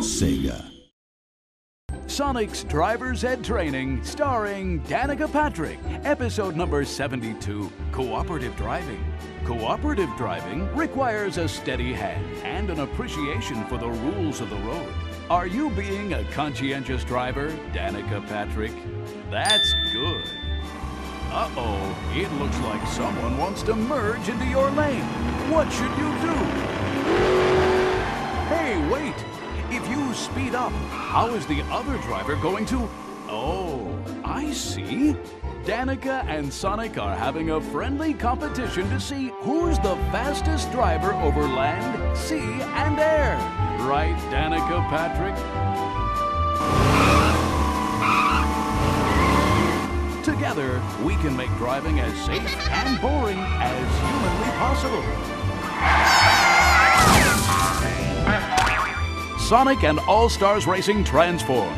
Sega. Sonic's Driver's Ed Training, starring Danica Patrick, episode number 72 Cooperative Driving. Cooperative driving requires a steady hand and an appreciation for the rules of the road. Are you being a conscientious driver, Danica Patrick? That's good. Uh oh, it looks like someone wants to merge into your lane. What should you speed up, how is the other driver going to? Oh, I see. Danica and Sonic are having a friendly competition to see who's the fastest driver over land, sea, and air. Right, Danica Patrick? Together, we can make driving as safe and boring as humanly possible. Sonic and All Stars Racing transform